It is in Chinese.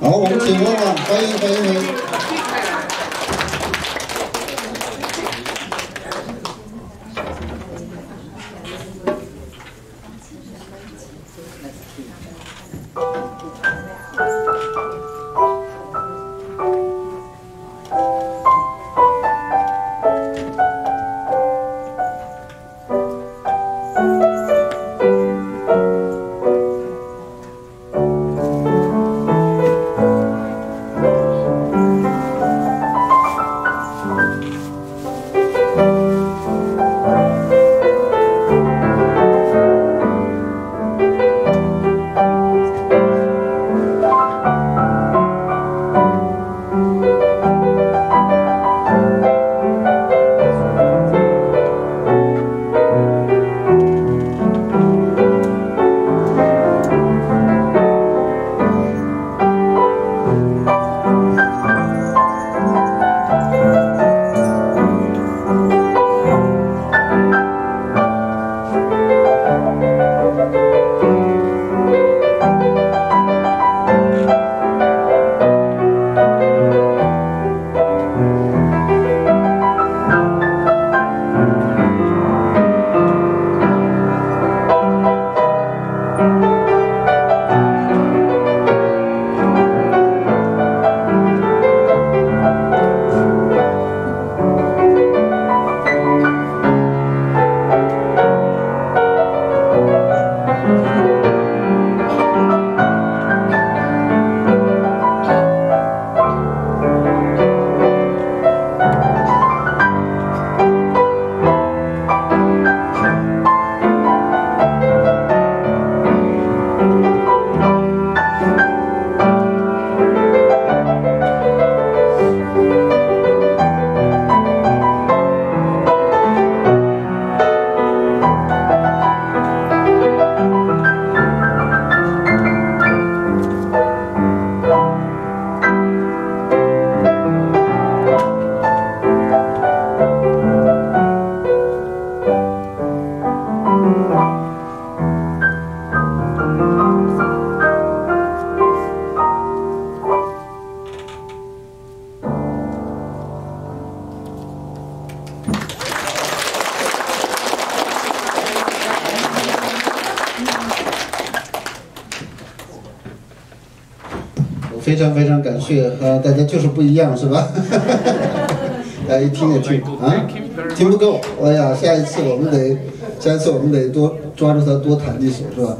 好，我们请问了，欢迎欢迎欢迎。非常非常感谢啊！大家就是不一样，是吧？大家一听也听啊，听不够。哎呀，下一次我们得，下一次我们得多抓住他多弹几首，是吧？